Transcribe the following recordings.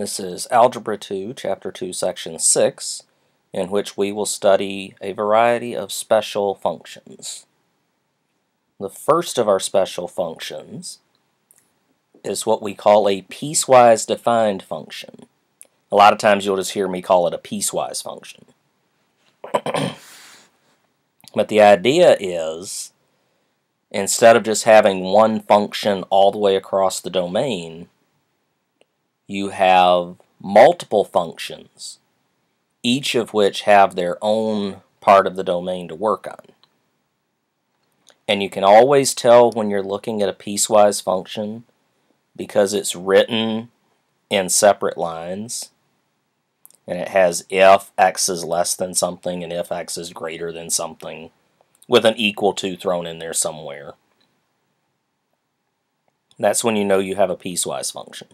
This is Algebra 2, Chapter 2, Section 6, in which we will study a variety of special functions. The first of our special functions is what we call a piecewise defined function. A lot of times you'll just hear me call it a piecewise function. but the idea is, instead of just having one function all the way across the domain, you have multiple functions, each of which have their own part of the domain to work on. And you can always tell when you're looking at a piecewise function because it's written in separate lines and it has if x is less than something and if x is greater than something with an equal to thrown in there somewhere. That's when you know you have a piecewise function.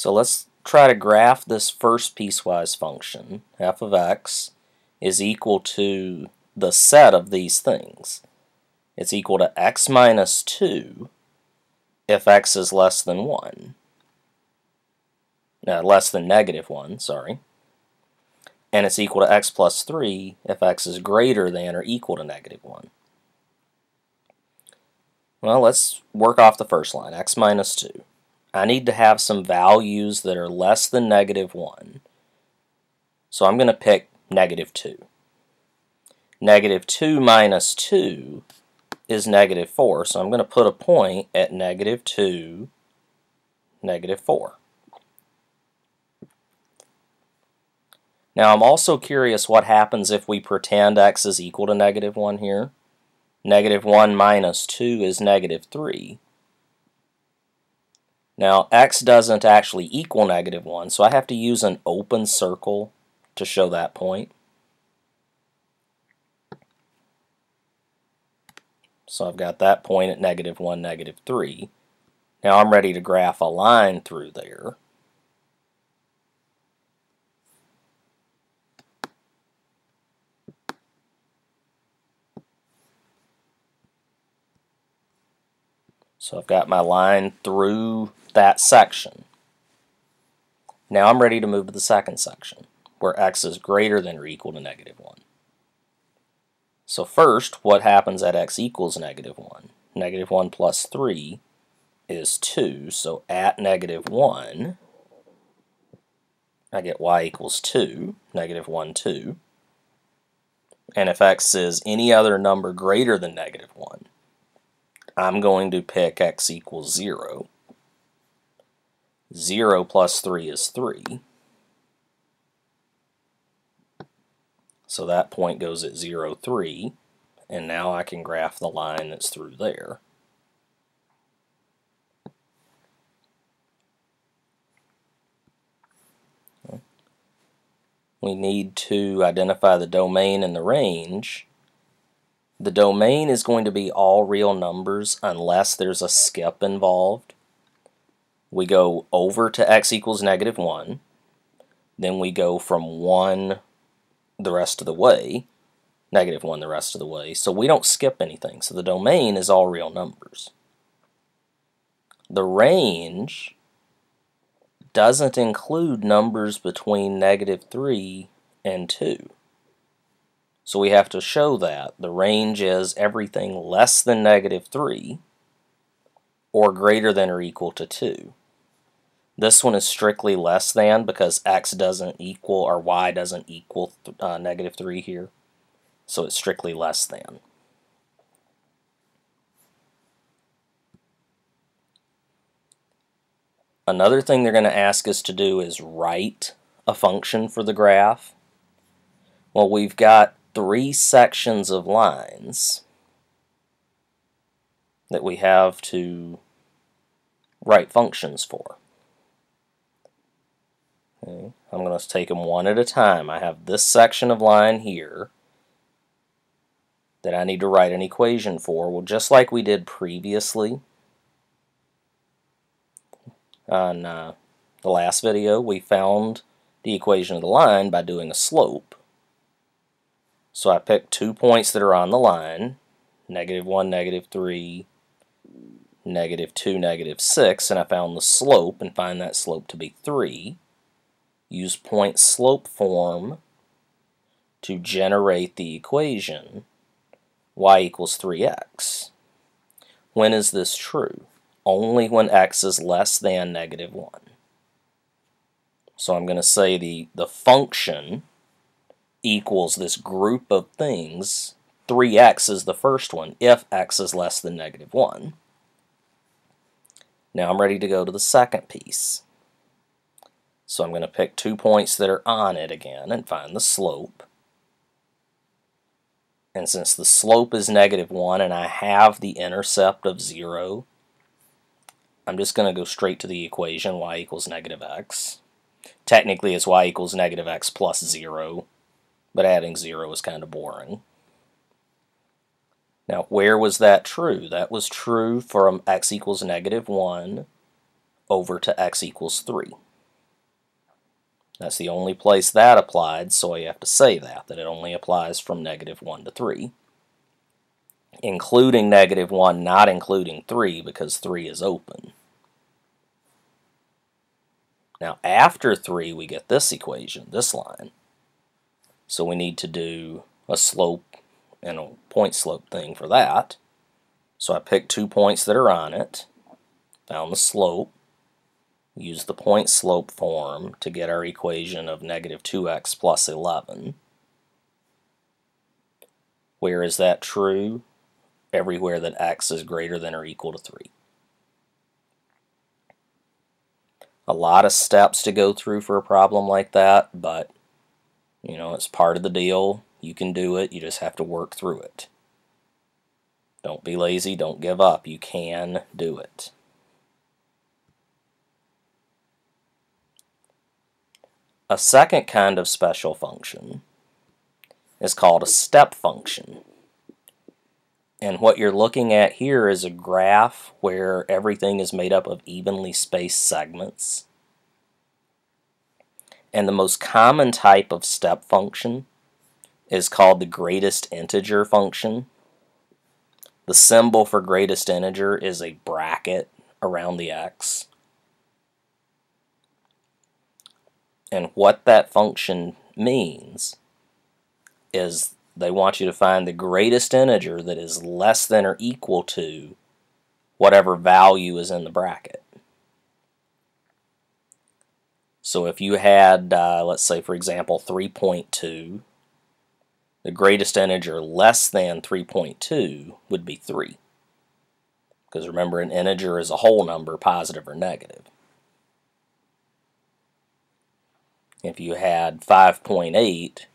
So let's try to graph this first piecewise function, f of x, is equal to the set of these things. It's equal to x minus 2 if x is less than 1. Uh, less than negative 1, sorry. And it's equal to x plus 3 if x is greater than or equal to negative 1. Well, let's work off the first line, x minus 2. I need to have some values that are less than negative 1. So I'm going to pick negative 2. Negative 2 minus 2 is negative 4, so I'm going to put a point at negative 2, negative 4. Now I'm also curious what happens if we pretend x is equal to negative 1 here. Negative 1 minus 2 is negative 3. Now, x doesn't actually equal negative 1, so I have to use an open circle to show that point. So I've got that point at negative 1, negative 3. Now I'm ready to graph a line through there. So I've got my line through that section. Now I'm ready to move to the second section, where x is greater than or equal to negative 1. So first, what happens at x equals negative 1? Negative 1 plus 3 is 2, so at negative 1, I get y equals 2, negative 1, 2. And if x is any other number greater than negative 1, I'm going to pick x equals 0. 0 plus 3 is 3. So that point goes at 0, 3. And now I can graph the line that's through there. We need to identify the domain and the range. The domain is going to be all real numbers unless there's a skip involved we go over to x equals negative 1, then we go from 1 the rest of the way, negative 1 the rest of the way, so we don't skip anything. So the domain is all real numbers. The range doesn't include numbers between negative 3 and 2. So we have to show that. The range is everything less than negative 3 or greater than or equal to 2. This one is strictly less than because x doesn't equal or y doesn't equal uh, negative 3 here. So it's strictly less than. Another thing they're going to ask us to do is write a function for the graph. Well, we've got three sections of lines that we have to write functions for. Okay. I'm going to take them one at a time. I have this section of line here that I need to write an equation for. Well, just like we did previously on uh, the last video, we found the equation of the line by doing a slope. So I picked two points that are on the line, negative 1, negative 3, negative 2, negative 6, and I found the slope and find that slope to be 3. Use point slope form to generate the equation y equals 3x. When is this true? Only when x is less than negative 1. So I'm going to say the, the function equals this group of things. 3x is the first one if x is less than negative 1. Now I'm ready to go to the second piece. So I'm going to pick two points that are on it again and find the slope. And since the slope is negative 1 and I have the intercept of 0, I'm just going to go straight to the equation y equals negative x. Technically it's y equals negative x plus 0, but adding 0 is kind of boring. Now, where was that true? That was true from x equals negative 1 over to x equals 3. That's the only place that applied, so you have to say that, that it only applies from negative 1 to 3. Including negative 1, not including 3, because 3 is open. Now, after 3, we get this equation, this line. So we need to do a slope and a point slope thing for that. So I picked two points that are on it, found the slope, use the point slope form to get our equation of negative 2x plus 11. Where is that true? Everywhere that x is greater than or equal to 3. A lot of steps to go through for a problem like that, but you know, it's part of the deal. You can do it. You just have to work through it. Don't be lazy. Don't give up. You can do it. A second kind of special function is called a step function. And what you're looking at here is a graph where everything is made up of evenly spaced segments. And the most common type of step function is called the greatest integer function. The symbol for greatest integer is a bracket around the x. And what that function means is they want you to find the greatest integer that is less than or equal to whatever value is in the bracket. So if you had, uh, let's say for example, 3.2 the greatest integer less than 3.2 would be 3. Because remember, an integer is a whole number, positive or negative. If you had 5.8,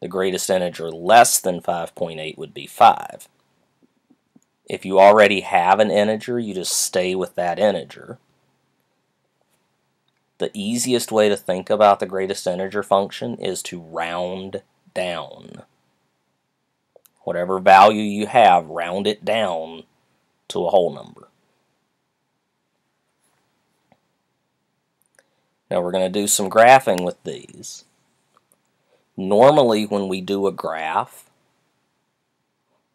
the greatest integer less than 5.8 would be 5. If you already have an integer, you just stay with that integer. The easiest way to think about the greatest integer function is to round down. Whatever value you have, round it down to a whole number. Now we're going to do some graphing with these. Normally when we do a graph,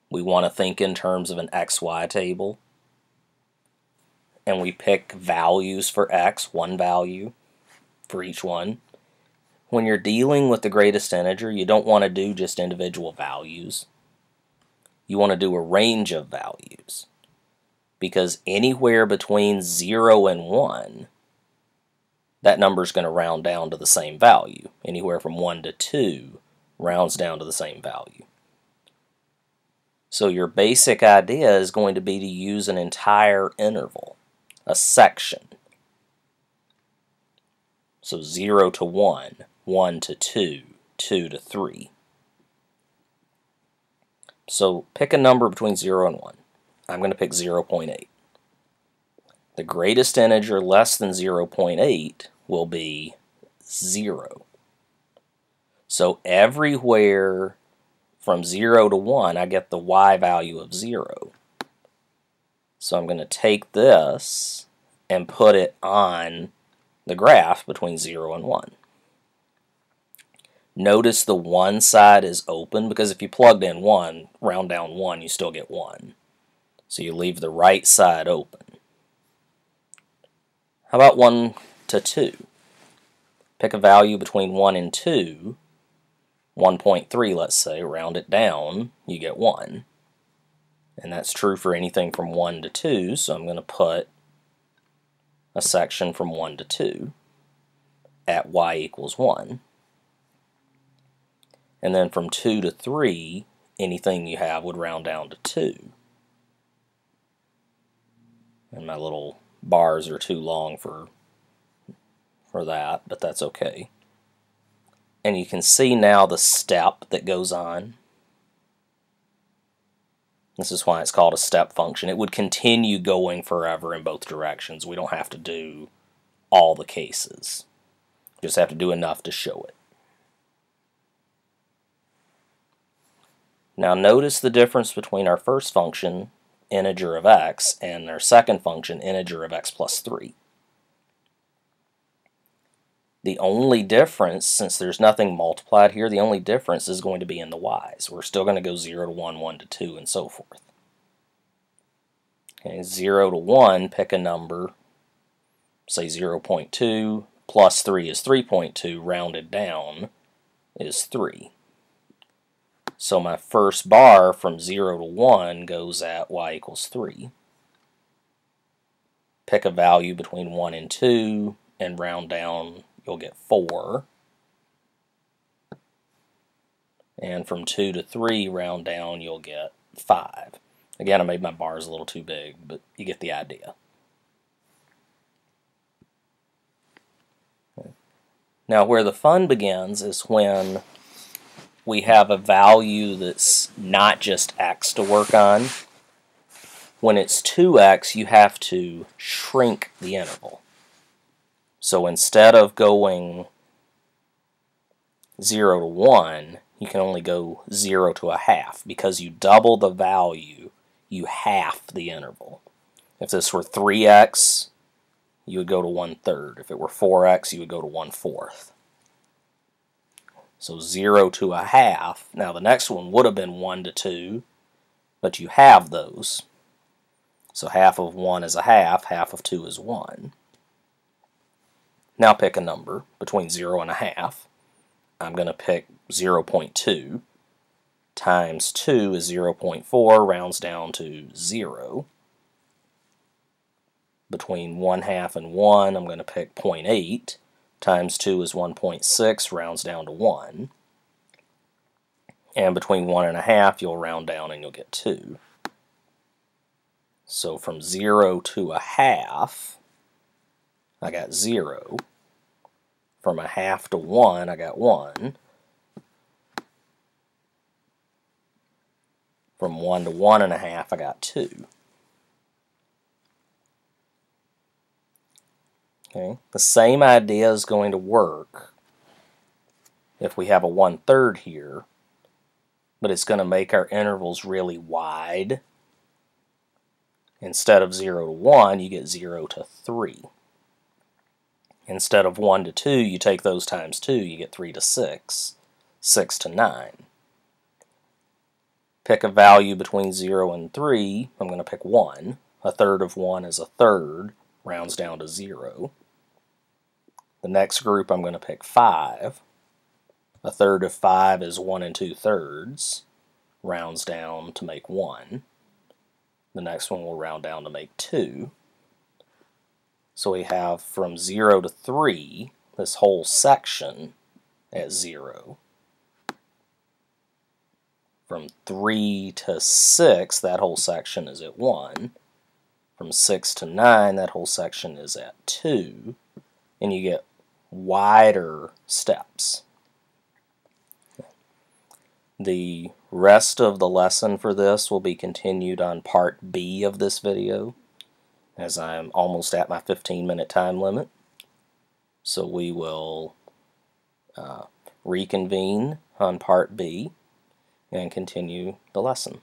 we want to think in terms of an XY table. And we pick values for X, one value for each one when you're dealing with the greatest integer, you don't want to do just individual values. You want to do a range of values. Because anywhere between 0 and 1, that number is going to round down to the same value. Anywhere from 1 to 2 rounds down to the same value. So your basic idea is going to be to use an entire interval, a section. So 0 to 1 1 to 2, 2 to 3. So pick a number between 0 and 1. I'm going to pick 0.8. The greatest integer less than 0.8 will be 0. So everywhere from 0 to 1, I get the y value of 0. So I'm going to take this and put it on the graph between 0 and 1. Notice the one side is open because if you plugged in 1, round down 1, you still get 1. So you leave the right side open. How about 1 to 2? Pick a value between 1 and 2. 1.3, let's say, round it down, you get 1. And that's true for anything from 1 to 2, so I'm going to put a section from 1 to 2 at y equals 1. And then from 2 to 3, anything you have would round down to 2. And my little bars are too long for for that, but that's okay. And you can see now the step that goes on. This is why it's called a step function. It would continue going forever in both directions. We don't have to do all the cases. We just have to do enough to show it. Now notice the difference between our first function, integer of x, and our second function, integer of x plus 3. The only difference, since there's nothing multiplied here, the only difference is going to be in the y's. We're still going to go 0 to 1, 1 to 2, and so forth. Okay, 0 to 1, pick a number, say 0 0.2, plus 3 is 3.2, rounded down is 3. So my first bar from 0 to 1 goes at y equals 3. Pick a value between 1 and 2 and round down you'll get 4. And from 2 to 3, round down, you'll get 5. Again, I made my bars a little too big, but you get the idea. Now, where the fun begins is when we have a value that's not just x to work on. When it's 2x, you have to shrink the interval. So instead of going 0 to 1, you can only go 0 to a half. Because you double the value, you half the interval. If this were 3x, you would go to 1 third. If it were 4x, you would go to 1 fourth. So 0 to a half. Now the next one would have been 1 to 2, but you have those. So half of 1 is a half, half of 2 is 1. Now pick a number between 0 and a half. I'm going to pick 0 0.2 times 2 is 0 0.4, rounds down to 0. Between 1 half and 1, I'm going to pick 0.8 times 2 is 1.6, rounds down to 1. And between 1 and a half, you'll round down and you'll get 2. So from 0 to a half, I got 0. From a half to 1, I got 1. From 1 to 1 and a half, I got 2. Okay, the same idea is going to work if we have a 1 third here, but it's going to make our intervals really wide. Instead of 0 to 1, you get 0 to 3. Instead of 1 to 2, you take those times 2, you get 3 to 6, 6 to 9. Pick a value between 0 and 3. I'm going to pick 1. A third of 1 is a third, rounds down to 0. The next group I'm going to pick 5. A third of 5 is 1 and 2 thirds, rounds down to make 1. The next one will round down to make 2. So we have from 0 to 3, this whole section at 0. From 3 to 6, that whole section is at 1. From 6 to 9, that whole section is at 2. And you get wider steps. The rest of the lesson for this will be continued on part B of this video as I'm almost at my 15 minute time limit. So we will uh, reconvene on part B and continue the lesson.